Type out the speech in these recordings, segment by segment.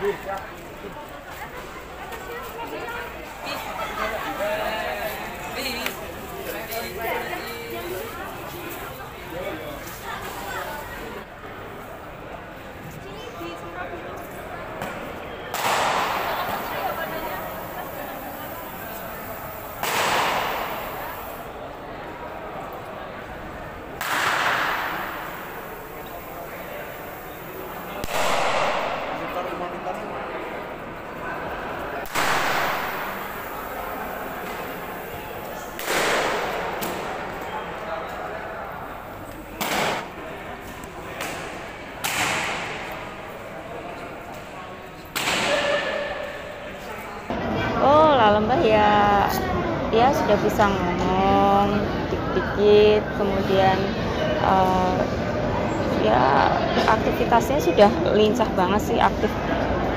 Vem, Ya ya sudah bisa ngomong dikit-dikit kemudian uh, ya aktivitasnya sudah lincah banget sih aktif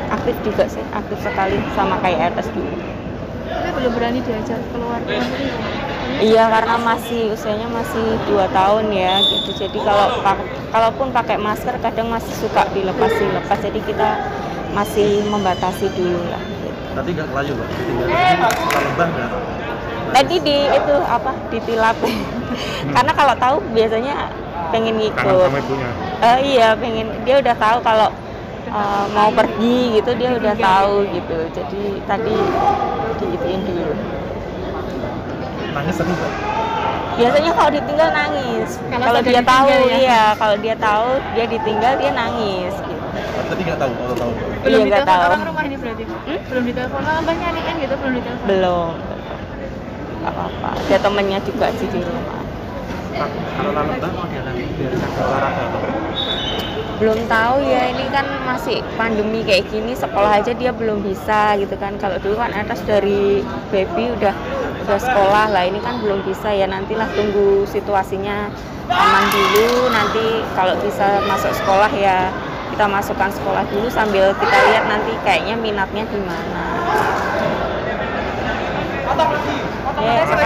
aktif juga sih aktif sekali sama kayak atas dulu. Tapi belum berani diajak keluar iya karena masih usianya masih dua tahun ya gitu. Jadi kalau kalaupun pakai masker kadang masih suka dilepas dilepas jadi kita masih membatasi dulu lah tadi nggak kelayu pak tinggal lembah nggak tadi di itu apa ditilap karena kalau tahu biasanya pengen ngikut. Uh, iya pengen dia udah tahu kalau uh, mau pergi gitu dia udah tahu gitu. Jadi tadi diituin dulu. Nangis tadi nggak? Biasanya kalau ditinggal nangis. Kalau kalau dia tahu ya? iya. Kalau dia tahu dia ditinggal dia nangis gitu tadi nggak tahu kalau tahu. Belum Iya, nggak ditelepon tahu. orang rumah ini berarti? Hmm? belum ditelepon. Oh, abah nyariin gitu belum ditelepon. Belum. Nggak apa-apa. Ada temennya juga sih di rumah. Pak, kalau lembah mau dibiarkan olahraga apa? belum tahu ya ini kan masih pandemi kayak gini sekolah aja dia belum bisa gitu kan. Kalau dulu kan atas dari baby udah udah sekolah lah ini kan belum bisa ya. Nantilah tunggu situasinya aman dulu. Nanti kalau bisa masuk sekolah ya kita masukkan sekolah dulu sambil kita lihat nanti kayaknya minatnya di mana ya, Terima kasih, Mas Alvin. ya.